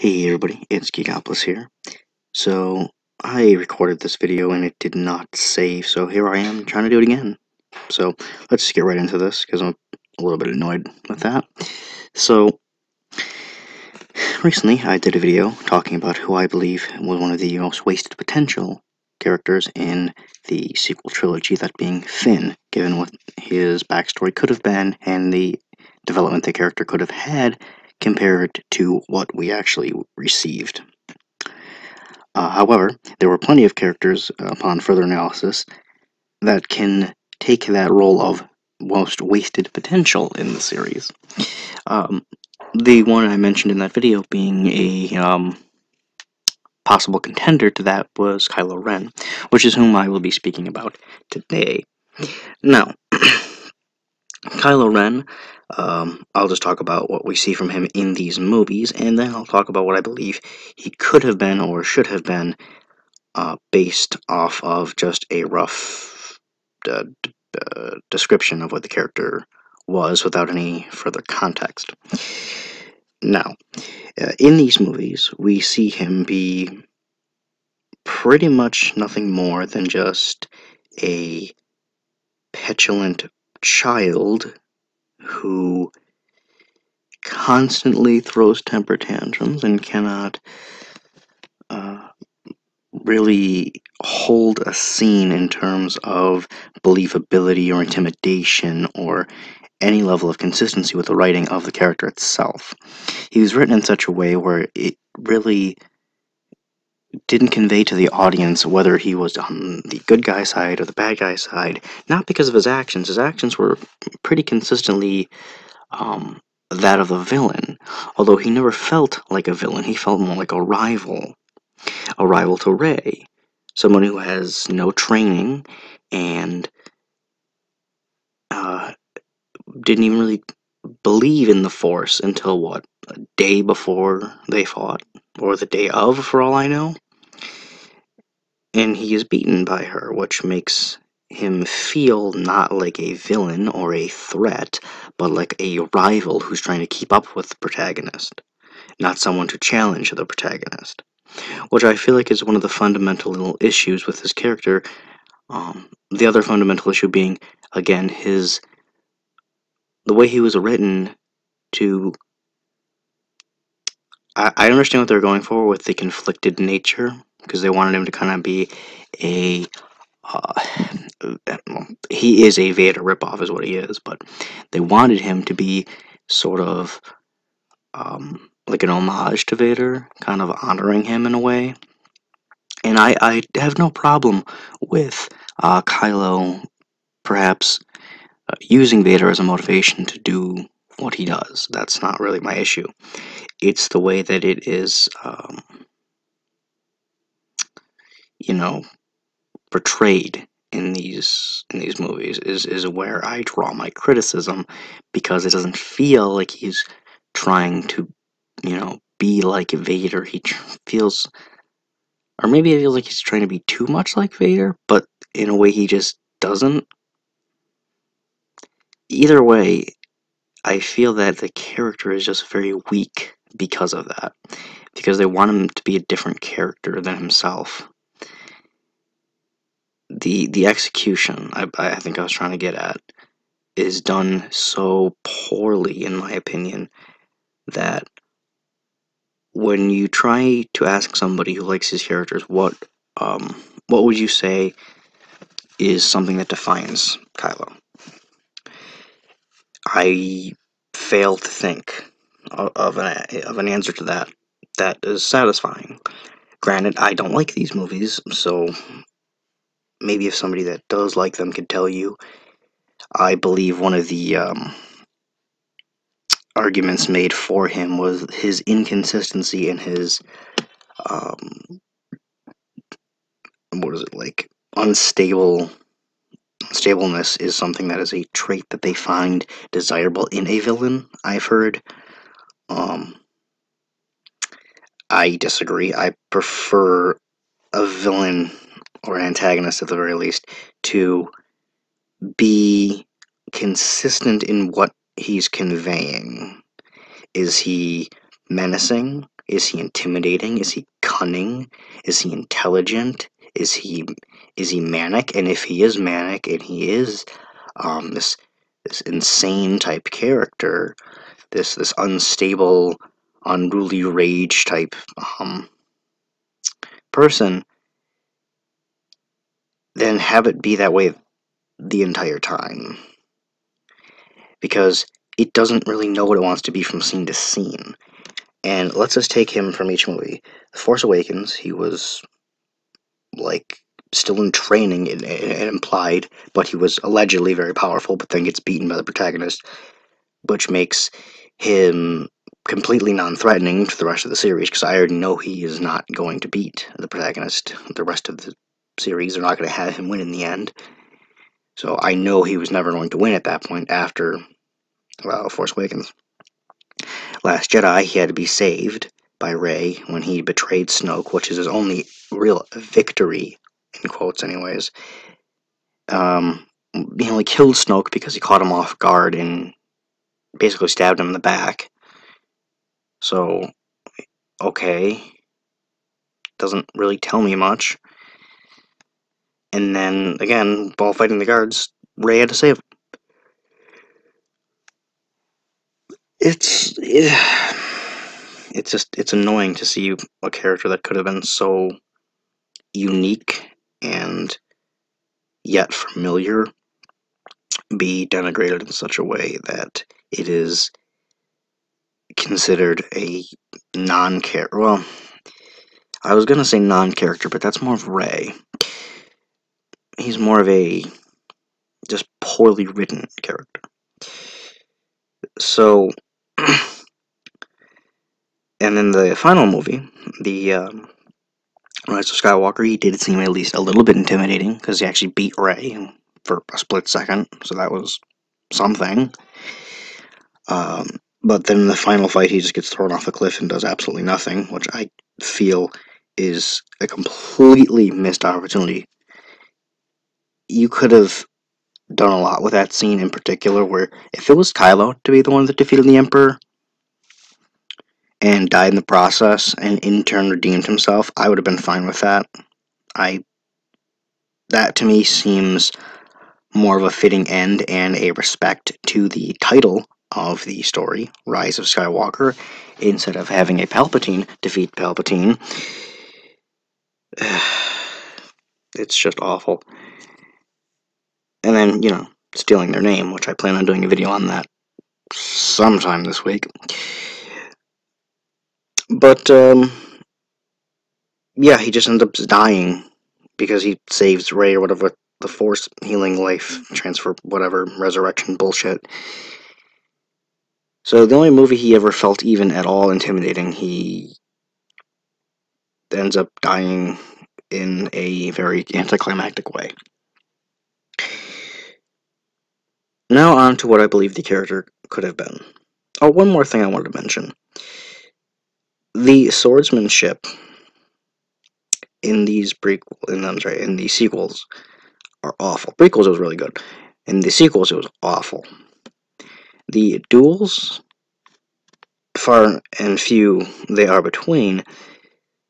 Hey everybody, it's Geekapolis here. So, I recorded this video and it did not save, so here I am trying to do it again. So, let's just get right into this, because I'm a little bit annoyed with that. So, recently I did a video talking about who I believe was one of the most wasted potential characters in the sequel trilogy, that being Finn, given what his backstory could have been and the development the character could have had compared to what we actually received. Uh, however, there were plenty of characters, uh, upon further analysis, that can take that role of most wasted potential in the series. Um, the one I mentioned in that video being a um, possible contender to that was Kylo Ren, which is whom I will be speaking about today. Now, Kylo Ren um, I'll just talk about what we see from him in these movies, and then I'll talk about what I believe he could have been or should have been uh, based off of just a rough uh, uh, description of what the character was without any further context. Now, uh, in these movies, we see him be pretty much nothing more than just a petulant child who constantly throws temper tantrums and cannot uh, really hold a scene in terms of believability or intimidation or any level of consistency with the writing of the character itself. He was written in such a way where it really didn't convey to the audience whether he was on the good guy side or the bad guy side, not because of his actions. His actions were pretty consistently um, that of the villain, although he never felt like a villain. He felt more like a rival, a rival to Rey, someone who has no training and uh, didn't even really believe in the Force until what a day before they fought, or the day of, for all I know. And he is beaten by her, which makes him feel not like a villain or a threat, but like a rival who's trying to keep up with the protagonist, not someone to challenge the protagonist. Which I feel like is one of the fundamental little issues with his character. Um, the other fundamental issue being, again, his the way he was written to I, I understand what they're going for with the conflicted nature because they wanted him to kind of be a uh, he is a Vader ripoff, is what he is, but they wanted him to be sort of um, like an homage to Vader, kind of honoring him in a way. And I, I have no problem with uh, Kylo perhaps uh, using Vader as a motivation to do what he does. That's not really my issue. It's the way that it is, um, you know, portrayed in these in these movies is is where I draw my criticism because it doesn't feel like he's trying to you know be like Vader. He feels or maybe it feels like he's trying to be too much like Vader but in a way he just doesn't. Either way I feel that the character is just very weak because of that because they want him to be a different character than himself the the execution I, I think I was trying to get at is done so poorly in my opinion that when you try to ask somebody who likes his characters what um, what would you say is something that defines Kylo? I fail to think of an, of an answer to that that is satisfying. Granted I don't like these movies so maybe if somebody that does like them could tell you. I believe one of the um, arguments made for him was his inconsistency in his um, what is it like unstable stableness is something that is a trait that they find desirable in a villain i've heard um, i disagree i prefer a villain or antagonist at the very least, to be consistent in what he's conveying. Is he menacing? Is he intimidating? Is he cunning? Is he intelligent? Is he is he manic? And if he is manic and he is um, this this insane type character, this this unstable, unruly rage type um, person, then have it be that way the entire time. Because it doesn't really know what it wants to be from scene to scene. And let's just take him from each movie. The Force Awakens, he was like still in training and, and implied, but he was allegedly very powerful, but then gets beaten by the protagonist, which makes him completely non-threatening to the rest of the series because I already know he is not going to beat the protagonist the rest of the series. They're not going to have him win in the end. So I know he was never going to win at that point after well, Force Awakens. Last Jedi, he had to be saved by Rey when he betrayed Snoke, which is his only real victory, in quotes, anyways. Um, he only killed Snoke because he caught him off guard and basically stabbed him in the back. So, okay. Doesn't really tell me much. And then, again, while fighting the guards, Rey had to save him. It's... It, it's just, it's annoying to see a character that could have been so unique and yet familiar be denigrated in such a way that it is considered a non-character. Well, I was gonna say non-character, but that's more of Rey. He's more of a just poorly written character. So, and then the final movie, the um, Rise of Skywalker, he did seem at least a little bit intimidating because he actually beat Rey for a split second, so that was something. Um, but then in the final fight, he just gets thrown off a cliff and does absolutely nothing, which I feel is a completely missed opportunity. You could have done a lot with that scene in particular, where if it was Kylo to be the one that defeated the Emperor and died in the process and in turn redeemed himself, I would have been fine with that. I that to me seems more of a fitting end and a respect to the title of the story, Rise of Skywalker, instead of having a Palpatine defeat Palpatine. It's just awful. And then, you know, stealing their name, which I plan on doing a video on that sometime this week. But, um, yeah, he just ends up dying because he saves Rey or whatever the Force healing life transfer, whatever, resurrection bullshit. So the only movie he ever felt even at all intimidating, he ends up dying in a very anticlimactic way. Now on to what I believe the character could have been. Oh, one more thing I wanted to mention. The swordsmanship in these prequel, in I'm sorry, in the sequels are awful. Prequels was really good. In the sequels, it was awful. The duels, far and few they are between,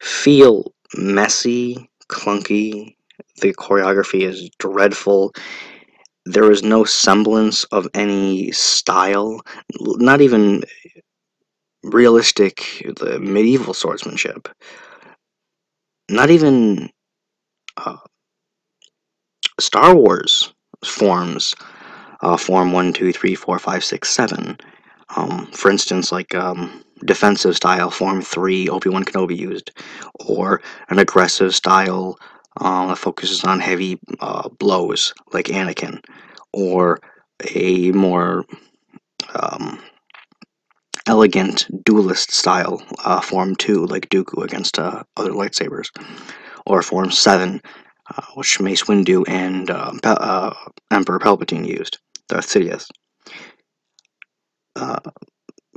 feel messy, clunky. The choreography is dreadful. There is no semblance of any style, not even realistic the medieval swordsmanship. Not even uh, Star Wars forms uh, form 1, 2, 3, 4, 5, 6, 7. Um, for instance, like um, defensive style form 3 Obi-Wan Kenobi used, or an aggressive style um, that focuses on heavy uh, blows like Anakin, or a more um, elegant duelist style uh, form 2 like Dooku against uh, other lightsabers, or form 7 uh, which Mace Windu and uh, uh, Emperor Palpatine used, Darth Sidious, uh,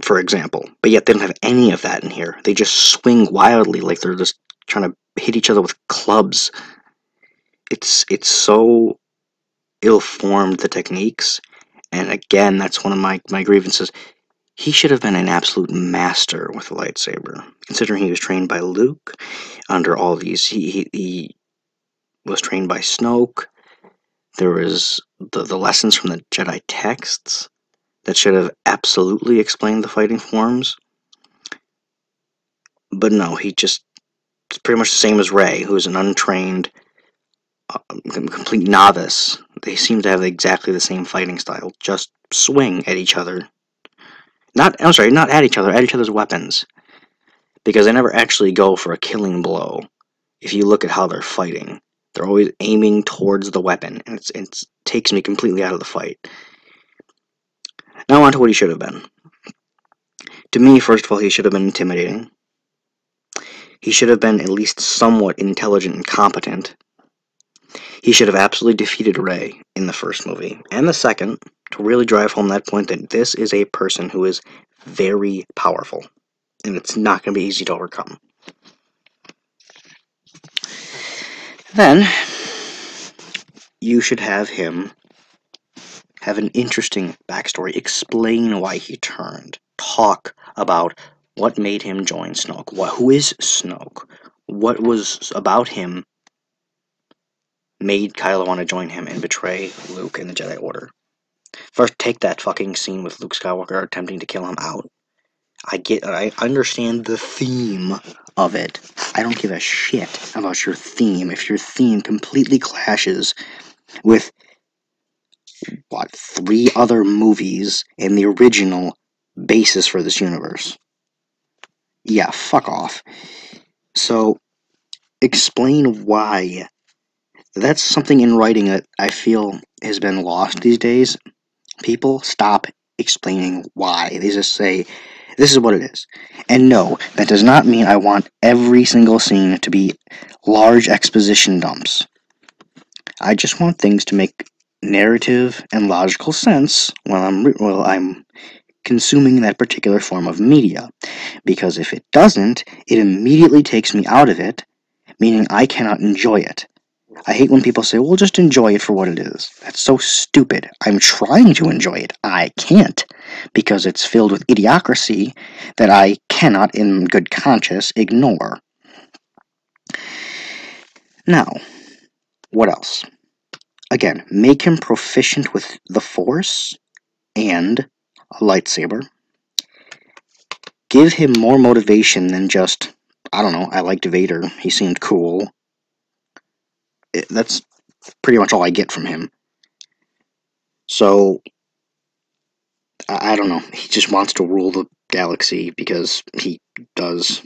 for example. But yet they don't have any of that in here. They just swing wildly like they're just trying to hit each other with clubs. It's it's so ill-formed the techniques, and again, that's one of my my grievances. he should have been an absolute master with a lightsaber, considering he was trained by Luke under all these. He, he, he was trained by Snoke. There was the, the lessons from the Jedi texts that should have absolutely explained the fighting forms. But no, he just it's pretty much the same as Rey, who is an untrained, uh, complete novice. They seem to have exactly the same fighting style. Just swing at each other. Not, I'm sorry, not at each other, at each other's weapons. Because they never actually go for a killing blow. If you look at how they're fighting, they're always aiming towards the weapon, and it's, it takes me completely out of the fight. Now on to what he should have been. To me, first of all, he should have been intimidating. He should have been at least somewhat intelligent and competent. He should have absolutely defeated Rey in the first movie, and the second, to really drive home that point that this is a person who is very powerful, and it's not going to be easy to overcome. Then, you should have him have an interesting backstory, explain why he turned, talk about what made him join Snoke, what, who is Snoke, what was about him made Kylo want to join him and betray Luke and the Jedi Order. First, take that fucking scene with Luke Skywalker attempting to kill him out. I get, I understand the theme of it. I don't give a shit about your theme if your theme completely clashes with what three other movies in the original basis for this universe. Yeah, fuck off. So, explain why. That's something in writing that I feel has been lost these days. People stop explaining why. They just say, this is what it is. And no, that does not mean I want every single scene to be large exposition dumps. I just want things to make narrative and logical sense while I'm while I'm consuming that particular form of media. Because if it doesn't, it immediately takes me out of it, meaning I cannot enjoy it. I hate when people say, well, just enjoy it for what it is. That's so stupid. I'm trying to enjoy it. I can't, because it's filled with idiocracy that I cannot, in good conscience, ignore. Now, what else? Again, make him proficient with the Force and a lightsaber. Give him more motivation than just, I don't know, I liked Vader. He seemed cool it, that's pretty much all I get from him. So, I, I don't know. He just wants to rule the galaxy because he does.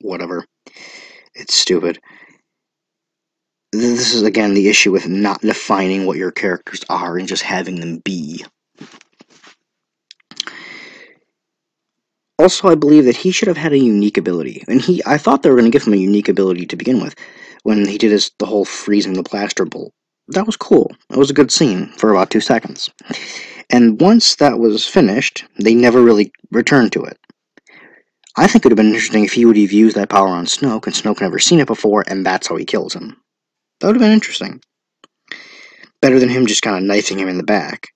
Whatever. It's stupid. This is, again, the issue with not defining what your characters are and just having them be. Also, I believe that he should have had a unique ability. And he, I thought they were going to give him a unique ability to begin with when he did his the whole freezing the blaster bolt. That was cool. It was a good scene for about two seconds. And once that was finished, they never really returned to it. I think it would have been interesting if he would have used that power on Snoke, and Snoke never seen it before, and that's how he kills him. That would have been interesting. Better than him just kind of knifing him in the back.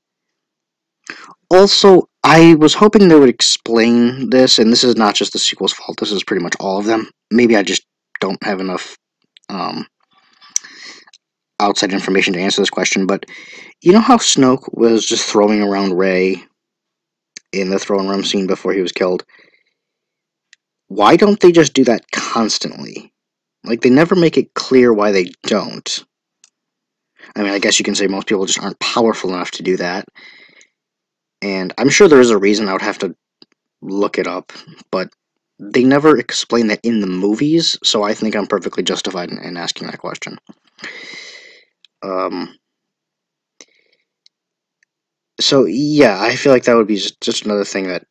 Also, I was hoping they would explain this, and this is not just the sequel's fault, this is pretty much all of them. Maybe I just don't have enough um, outside information to answer this question, but you know how Snoke was just throwing around Rey in the throne room scene before he was killed? Why don't they just do that constantly? Like, they never make it clear why they don't. I mean, I guess you can say most people just aren't powerful enough to do that. And I'm sure there is a reason I would have to look it up, but they never explain that in the movies, so I think I'm perfectly justified in, in asking that question. Um, so yeah, I feel like that would be just, just another thing that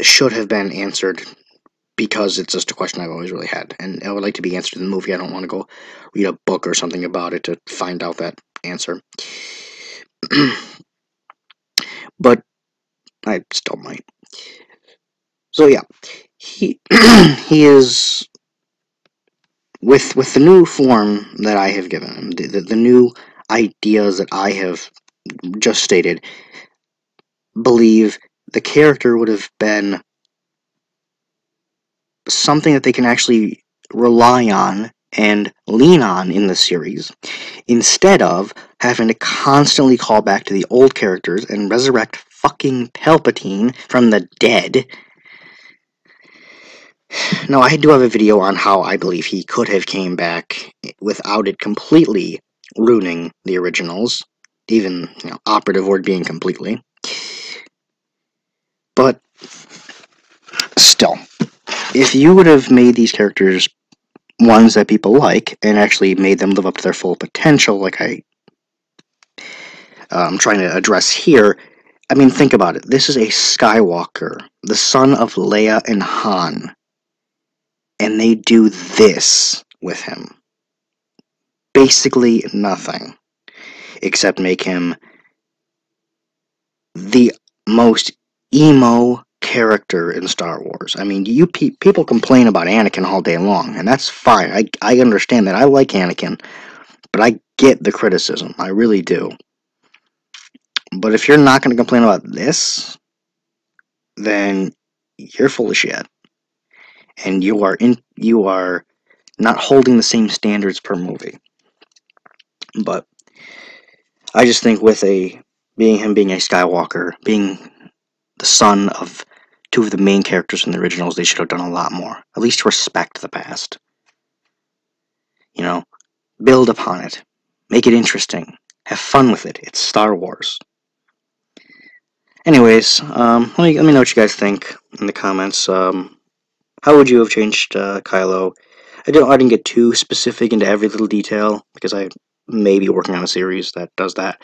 should have been answered because it's just a question I've always really had, and I would like to be answered in the movie. I don't want to go read a book or something about it to find out that answer. but I still might. So yeah, he he is with with the new form that I have given him, the, the, the new ideas that I have just stated, believe the character would have been something that they can actually rely on and lean on in the series instead of having to constantly call back to the old characters and resurrect fucking Palpatine from the dead. Now, I do have a video on how I believe he could have came back without it completely ruining the originals, even you know, operative word being completely. But still, if you would have made these characters ones that people like and actually made them live up to their full potential, like I, I'm um, trying to address here. I mean, think about it. This is a Skywalker, the son of Leia and Han, and they do this with him. Basically nothing, except make him the most emo character in Star Wars. I mean, you pe people complain about Anakin all day long, and that's fine. I I understand that. I like Anakin, but I get the criticism. I really do. But if you're not going to complain about this, then you're full of shit. And you are in you are not holding the same standards per movie. But I just think with a being him being a Skywalker, being the son of two of the main characters in the originals, they should have done a lot more. At least respect the past. You know, build upon it. Make it interesting. Have fun with it. It's Star Wars. Anyways, um, let me let me know what you guys think in the comments. Um, how would you have changed uh, Kylo? I don't I didn't get too specific into every little detail because I may be working on a series that does that.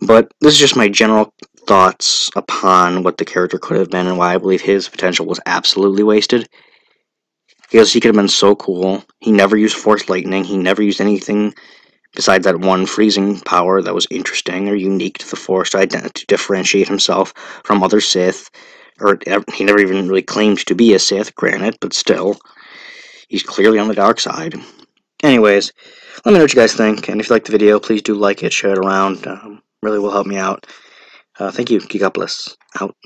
But this is just my general thoughts upon what the character could have been and why I believe his potential was absolutely wasted. Because he could have been so cool. He never used Force Lightning. He never used anything besides that one freezing power that was interesting or unique to the Force to, to differentiate himself from other Sith. Or he never even really claimed to be a Sith, granted, but still. He's clearly on the dark side. Anyways, let me know what you guys think, and if you like the video, please do like it, share it around. Um, really will help me out. Uh, thank you, Geekapolis. Out.